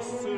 Dios